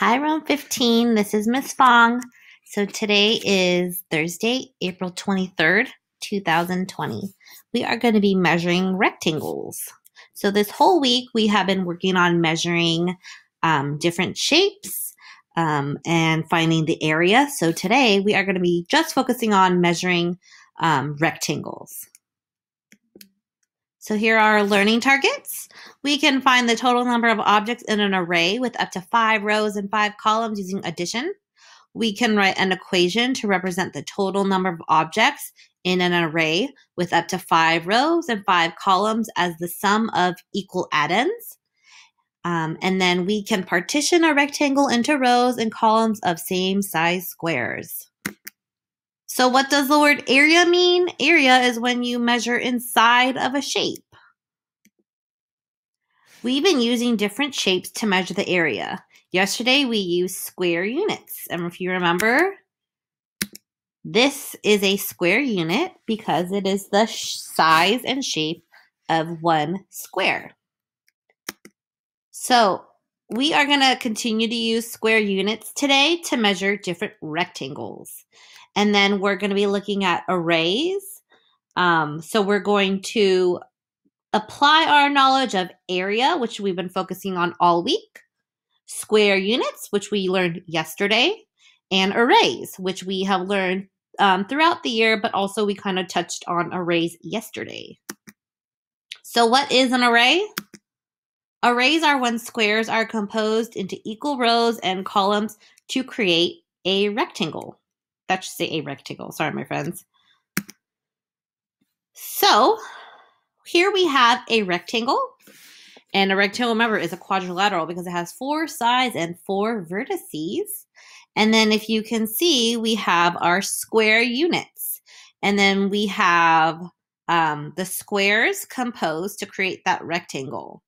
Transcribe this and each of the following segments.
Hi, Room 15. This is Miss Fong. So today is Thursday, April 23rd, 2020. We are going to be measuring rectangles. So this whole week we have been working on measuring um, different shapes um, and finding the area. So today we are going to be just focusing on measuring um, rectangles. So here are our learning targets. We can find the total number of objects in an array with up to five rows and five columns using addition. We can write an equation to represent the total number of objects in an array with up to five rows and five columns as the sum of equal addends. Um, and then we can partition a rectangle into rows and columns of same size squares. So, what does the word area mean? Area is when you measure inside of a shape. We've been using different shapes to measure the area. Yesterday we used square units. And if you remember, this is a square unit because it is the size and shape of one square. So we are going to continue to use square units today to measure different rectangles. And then we're going to be looking at arrays. Um, so we're going to apply our knowledge of area, which we've been focusing on all week, square units, which we learned yesterday, and arrays, which we have learned um, throughout the year, but also we kind of touched on arrays yesterday. So, what is an array? Arrays are when squares are composed into equal rows and columns to create a rectangle. That should say a rectangle. Sorry, my friends. So here we have a rectangle. And a rectangle, remember, is a quadrilateral because it has four sides and four vertices. And then if you can see, we have our square units. And then we have um, the squares composed to create that rectangle.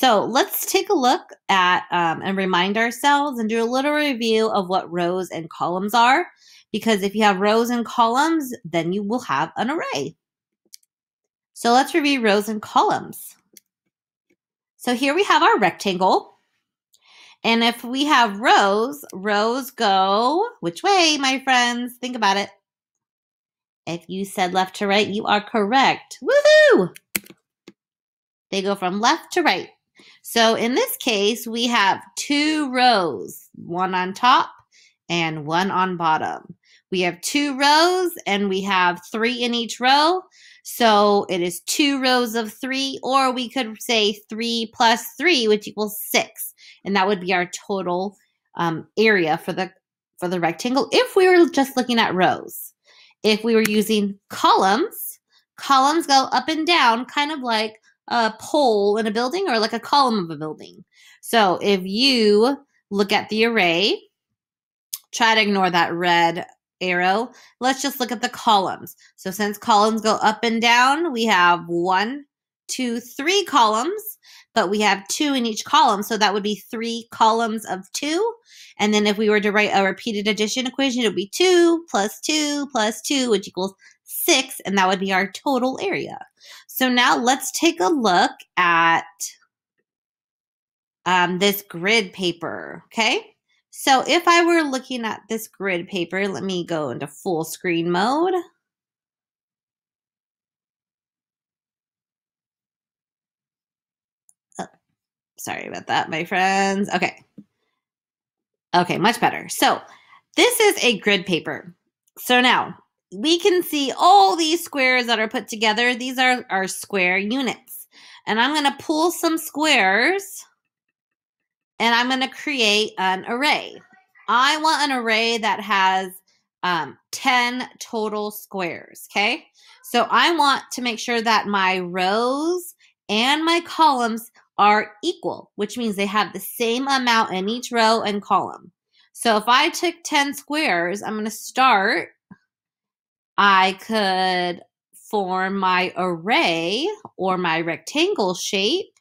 So let's take a look at um, and remind ourselves and do a little review of what rows and columns are because if you have rows and columns, then you will have an array. So let's review rows and columns. So here we have our rectangle. And if we have rows, rows go which way, my friends? Think about it. If you said left to right, you are correct. Woohoo! They go from left to right. So in this case, we have two rows, one on top and one on bottom. We have two rows and we have three in each row. So it is two rows of three, or we could say three plus three, which equals six. And that would be our total um, area for the for the rectangle if we were just looking at rows. If we were using columns, columns go up and down, kind of like a pole in a building or like a column of a building. So if you look at the array, try to ignore that red arrow. Let's just look at the columns. So since columns go up and down, we have one, two, three columns, but we have two in each column. So that would be three columns of two. And then if we were to write a repeated addition equation, it would be two plus two plus two, which equals six. And that would be our total area. So now let's take a look at um, this grid paper. Okay. So if I were looking at this grid paper, let me go into full screen mode. Oh, sorry about that, my friends. Okay. Okay, much better. So this is a grid paper. So now we can see all these squares that are put together. These are our square units. And I'm going to pull some squares and I'm going to create an array. I want an array that has um, 10 total squares, okay? So I want to make sure that my rows and my columns are equal, which means they have the same amount in each row and column. So if I took 10 squares, I'm going to start. I could form my array or my rectangle shape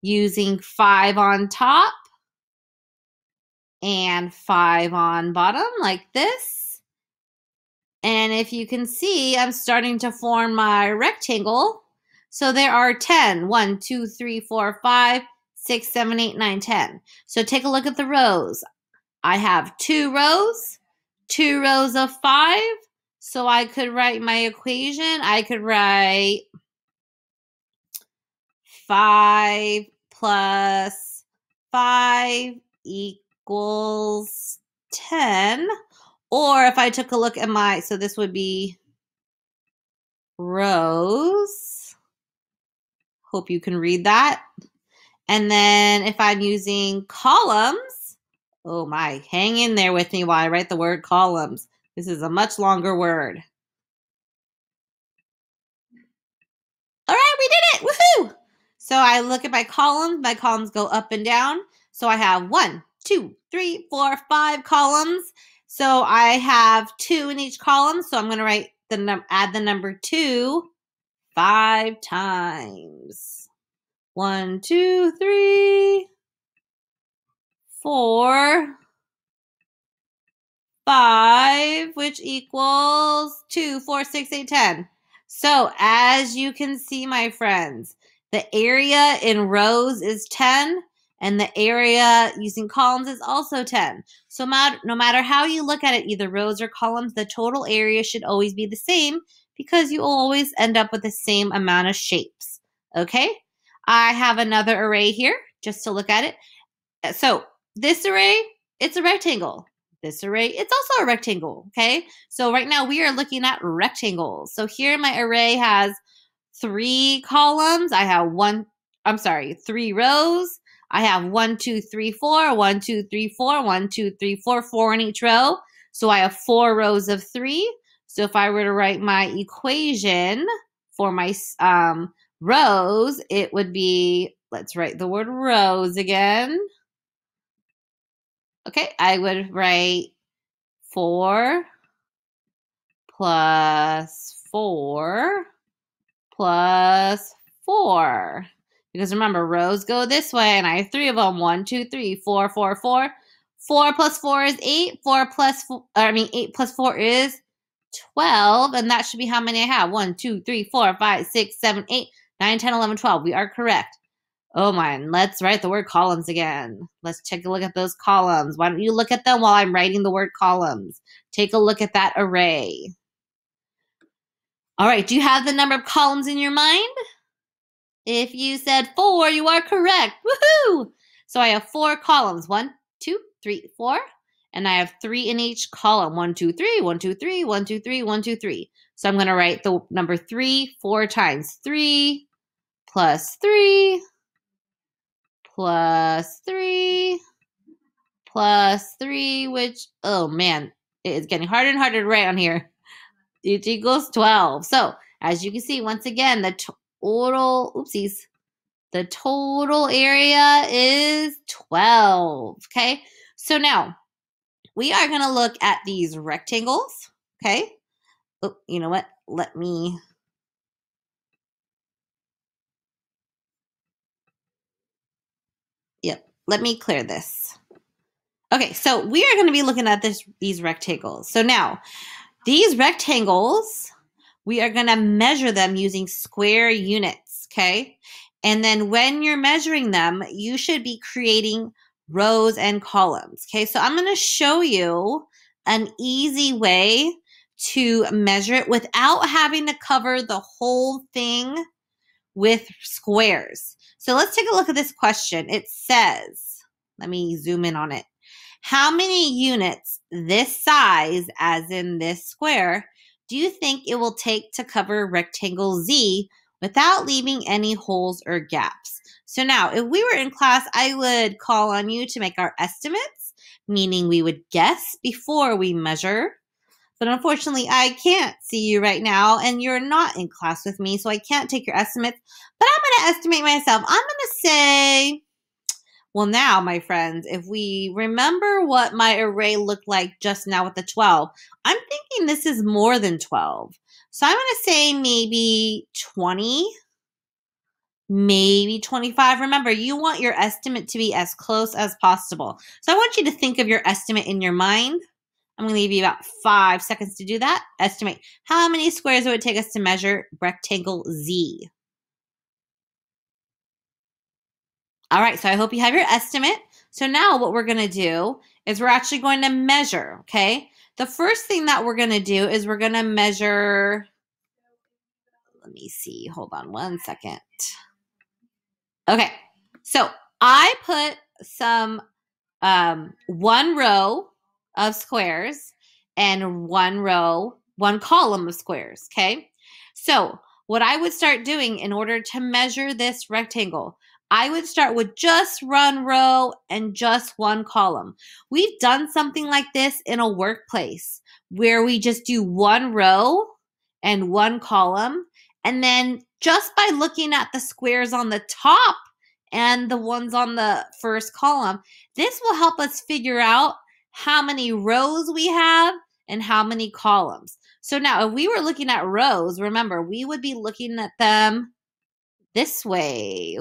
using five on top and five on bottom like this. And if you can see, I'm starting to form my rectangle. So there are 10, 1, 2, 3, 4, 5, six, seven, eight, nine, ten. So take a look at the rows. I have two rows, two rows of five. So I could write my equation. I could write 5 plus 5 equals 10. Or if I took a look at my, so this would be rows. Hope you can read that. And then if I'm using columns, oh my, hang in there with me while I write the word columns. This is a much longer word. All right, we did it. Woohoo! So I look at my columns. My columns go up and down. So I have one, two, three, four, five columns. So I have two in each column. So I'm going to write the num add the number two five times. One, two, three, four, five, which equals two, four, six, eight, ten. So as you can see, my friends, the area in rows is 10 and the area using columns is also 10. So no matter how you look at it, either rows or columns, the total area should always be the same because you will always end up with the same amount of shapes. Okay? I have another array here just to look at it. So this array, it's a rectangle. This array, it's also a rectangle. Okay? So right now we are looking at rectangles. So here my array has three columns. I have one, I'm sorry, three rows. I have one, two, three, four, one, two, three, four, one, two, three, four, four in each row. So I have four rows of three. So if I were to write my equation for my um, rows, it would be, let's write the word rows again. Okay, I would write four plus four plus four. Because remember, rows go this way, and I have three of them. One, two, three, four, four, four. Four plus four is eight. Four plus four, I mean, eight plus four is 12. And that should be how many I have. One, two, three, four, five, six, seven, eight, nine, 10, 11, 12. We are correct. Oh my, let's write the word columns again. Let's take a look at those columns. Why don't you look at them while I'm writing the word columns? Take a look at that array. All right, do you have the number of columns in your mind? If you said four, you are correct. Woohoo! So I have four columns one, two, three, four. And I have three in each column one, two, three, one, two, three, one, two, three, one, two, three. So I'm going to write the number three four times. Three plus three plus three plus three, which, oh man, it is getting harder and harder to write on here it equals 12. So as you can see, once again, the total, oopsies, the total area is 12. Okay. So now we are going to look at these rectangles. Okay. Oh, you know what? Let me. Let me clear this. Okay, so we are going to be looking at this these rectangles. So now these rectangles, we are going to measure them using square units, okay? And then when you're measuring them, you should be creating rows and columns, okay? So I'm going to show you an easy way to measure it without having to cover the whole thing with squares. So let's take a look at this question. It says, let me zoom in on it. How many units this size, as in this square, do you think it will take to cover rectangle Z without leaving any holes or gaps? So now, if we were in class, I would call on you to make our estimates, meaning we would guess before we measure. But unfortunately, I can't see you right now, and you're not in class with me, so I can't take your estimates. But I'm going to estimate myself. I'm going to say well, now, my friends, if we remember what my array looked like just now with the 12, I'm thinking this is more than 12. So I'm going to say maybe 20, maybe 25. Remember, you want your estimate to be as close as possible. So I want you to think of your estimate in your mind. I'm going to give you about five seconds to do that. Estimate how many squares it would take us to measure rectangle Z. All right, so I hope you have your estimate. So now what we're going to do is we're actually going to measure, okay? The first thing that we're going to do is we're going to measure, let me see, hold on one second. Okay, so I put some, um, one row of squares and one row, one column of squares, okay? So what I would start doing in order to measure this rectangle, I would start with just one row and just one column. We've done something like this in a workplace where we just do one row and one column. And then just by looking at the squares on the top and the ones on the first column, this will help us figure out how many rows we have and how many columns. So now if we were looking at rows, remember, we would be looking at them this way.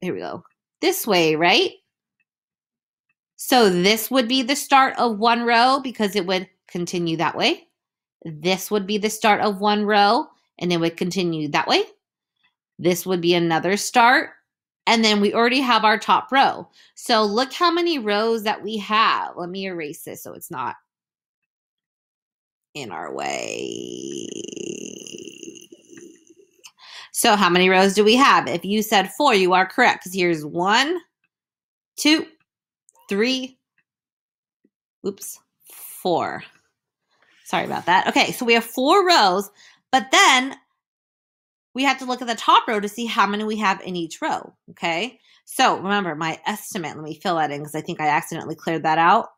Here we go. This way, right? So this would be the start of one row because it would continue that way. This would be the start of one row and it would continue that way. This would be another start. And then we already have our top row. So look how many rows that we have. Let me erase this so it's not in our way. So how many rows do we have? If you said four, you are correct because here's one, two, three, oops, four. Sorry about that. Okay, so we have four rows, but then we have to look at the top row to see how many we have in each row. Okay, so remember my estimate. Let me fill that in because I think I accidentally cleared that out.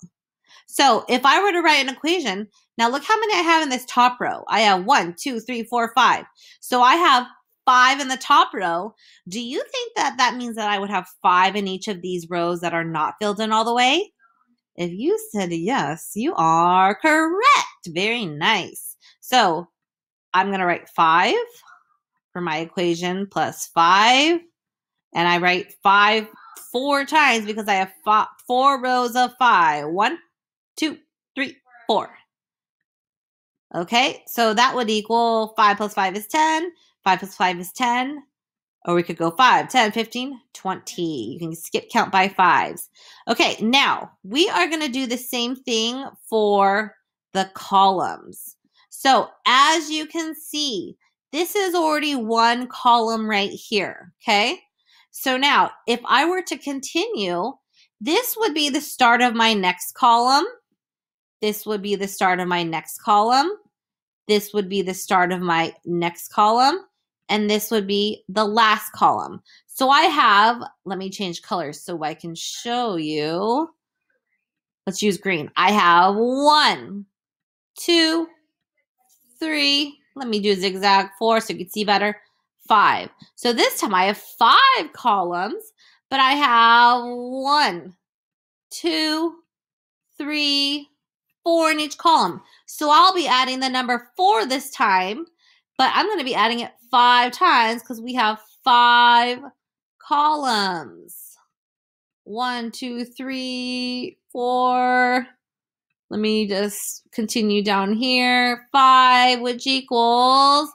So if I were to write an equation, now look how many I have in this top row. I have one, two, three, four, five. So I have five in the top row, do you think that that means that I would have five in each of these rows that are not filled in all the way? If you said yes, you are correct. Very nice. So I'm going to write five for my equation plus five. And I write five four times because I have four rows of five. One, two, three, four. Okay, so that would equal 5 plus 5 is 10. 5 plus 5 is 10. Or we could go 5, 10, 15, 20. You can skip count by fives. Okay, now we are going to do the same thing for the columns. So as you can see, this is already one column right here. Okay, so now if I were to continue, this would be the start of my next column. This would be the start of my next column. This would be the start of my next column and this would be the last column. So I have, let me change colors so I can show you. Let's use green. I have one, two, three, let me do zigzag, four so you can see better, five. So this time I have five columns, but I have one, two, three, four in each column. So I'll be adding the number four this time but I'm going to be adding it five times because we have five columns. One, two, three, four. Let me just continue down here. Five, which equals.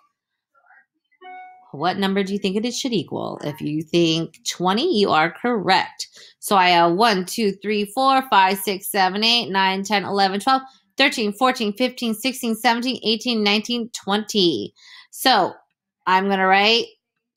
What number do you think it should equal? If you think 20, you are correct. So I have 1, 2, 3, 4, 5, 6, 7, 8, 9, 10, 11, 12, 13, 14, 15, 16, 17, 18, 19, 20. So I'm going to write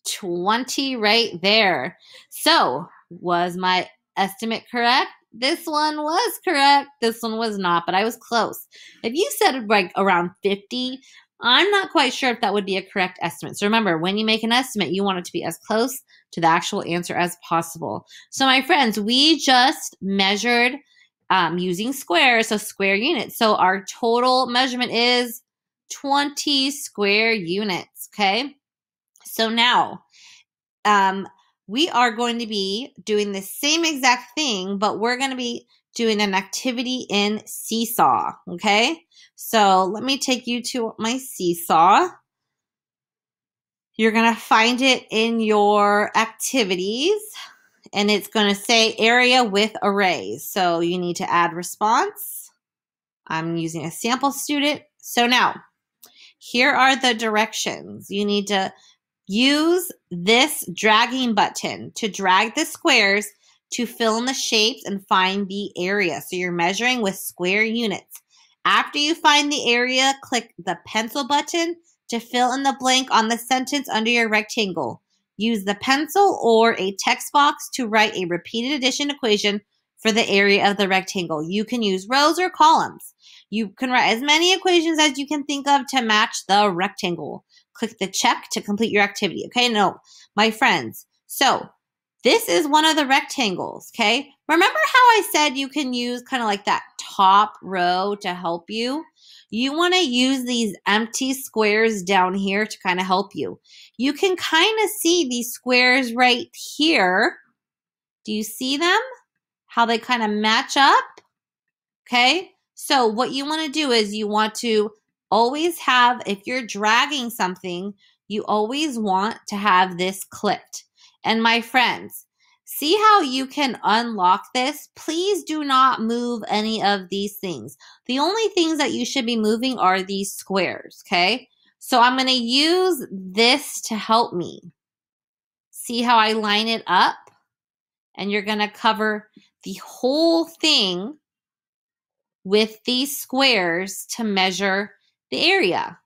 20 right there. So was my estimate correct? This one was correct. This one was not, but I was close. If you said like around 50, I'm not quite sure if that would be a correct estimate. So remember, when you make an estimate, you want it to be as close to the actual answer as possible. So my friends, we just measured um, using squares, so square units. So our total measurement is 20 square units. Okay. So now, um, we are going to be doing the same exact thing, but we're going to be doing an activity in Seesaw. Okay. So let me take you to my Seesaw. You're going to find it in your activities and it's going to say area with arrays. So you need to add response. I'm using a sample student. So now here are the directions. You need to use this dragging button to drag the squares to fill in the shapes and find the area. So you're measuring with square units. After you find the area, click the pencil button to fill in the blank on the sentence under your rectangle. Use the pencil or a text box to write a repeated addition equation for the area of the rectangle. You can use rows or columns. You can write as many equations as you can think of to match the rectangle. Click the check to complete your activity. Okay, no, my friends. So this is one of the rectangles, okay? Remember how I said you can use kind of like that top row to help you? You want to use these empty squares down here to kind of help you. You can kind of see these squares right here. Do you see them? How they kind of match up? Okay, so what you want to do is you want to always have, if you're dragging something, you always want to have this clipped. And my friends, see how you can unlock this? Please do not move any of these things. The only things that you should be moving are these squares, okay? So I'm going to use this to help me. See how I line it up? And you're going to cover the whole thing with these squares to measure the area.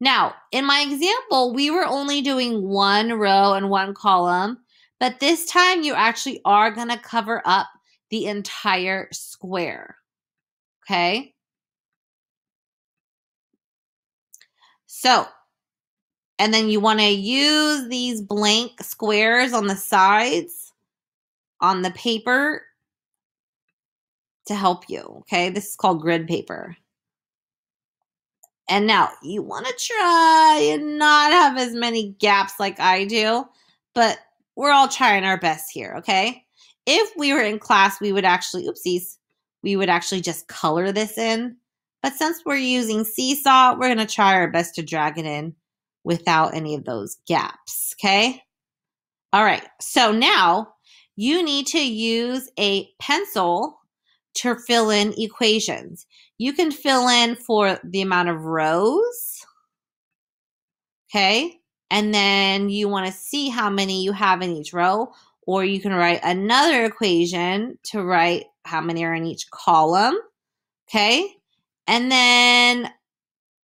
Now, in my example, we were only doing one row and one column, but this time you actually are going to cover up the entire square. Okay? So, and then you want to use these blank squares on the sides on the paper to help you. Okay, this is called grid paper. And now you want to try and not have as many gaps like I do, but we're all trying our best here, okay? If we were in class, we would actually, oopsies, we would actually just color this in. But since we're using Seesaw, we're going to try our best to drag it in without any of those gaps, okay? All right, so now you need to use a pencil to fill in equations. You can fill in for the amount of rows. Okay. And then you want to see how many you have in each row, or you can write another equation to write how many are in each column. Okay. And then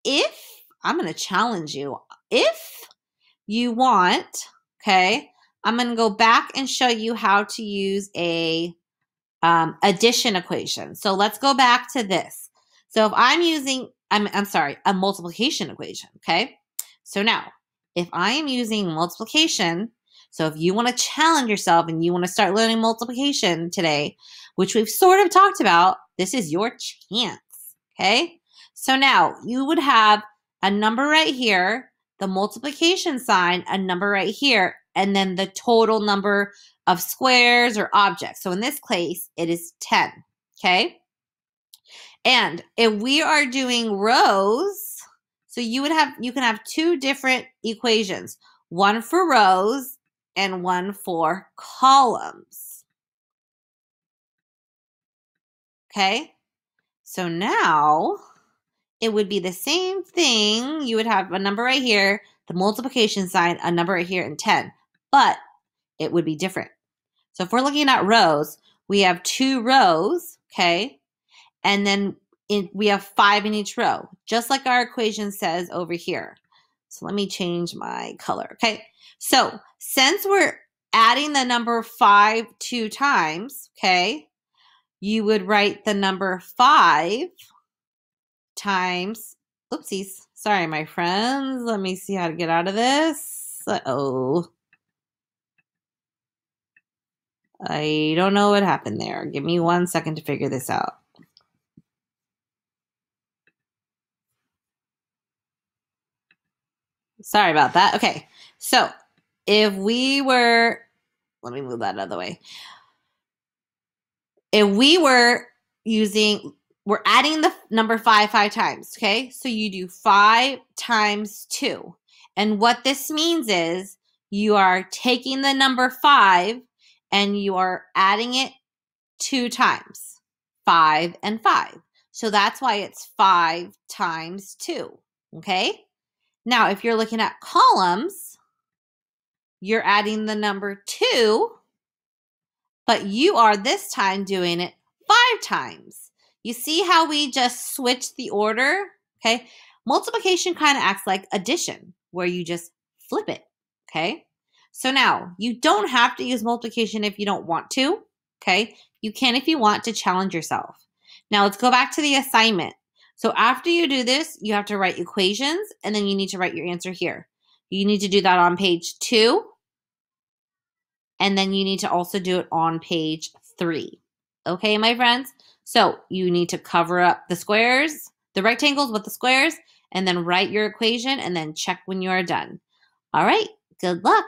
if I'm going to challenge you, if you want, okay, I'm going to go back and show you how to use a um, addition equation. So let's go back to this. So if I'm using, I'm, I'm sorry, a multiplication equation, okay? So now, if I am using multiplication, so if you want to challenge yourself and you want to start learning multiplication today, which we've sort of talked about, this is your chance, okay? So now you would have a number right here, the multiplication sign, a number right here, and then the total number of squares or objects. So in this case, it is 10. Okay. And if we are doing rows, so you would have, you can have two different equations, one for rows and one for columns. Okay. So now it would be the same thing. You would have a number right here, the multiplication sign, a number right here, and 10. But it would be different. So if we're looking at rows, we have two rows, okay? And then in, we have five in each row, just like our equation says over here. So let me change my color, okay? So since we're adding the number five two times, okay, you would write the number five times, oopsies, sorry, my friends. Let me see how to get out of this. Uh-oh. I don't know what happened there. Give me one second to figure this out. Sorry about that. Okay. So if we were, let me move that out of the way. If we were using, we're adding the number five five times. Okay. So you do five times two. And what this means is you are taking the number five and you are adding it two times five and five. So that's why it's five times two. Okay. Now, if you're looking at columns, you're adding the number 2, but you are this time doing it 5 times. You see how we just switched the order? Okay. Multiplication kind of acts like addition, where you just flip it. Okay. So now you don't have to use multiplication if you don't want to. Okay. You can if you want to challenge yourself. Now let's go back to the assignment. So after you do this, you have to write equations and then you need to write your answer here. You need to do that on page two. And then you need to also do it on page three. Okay, my friends? So you need to cover up the squares, the rectangles with the squares, and then write your equation and then check when you are done. All right, good luck.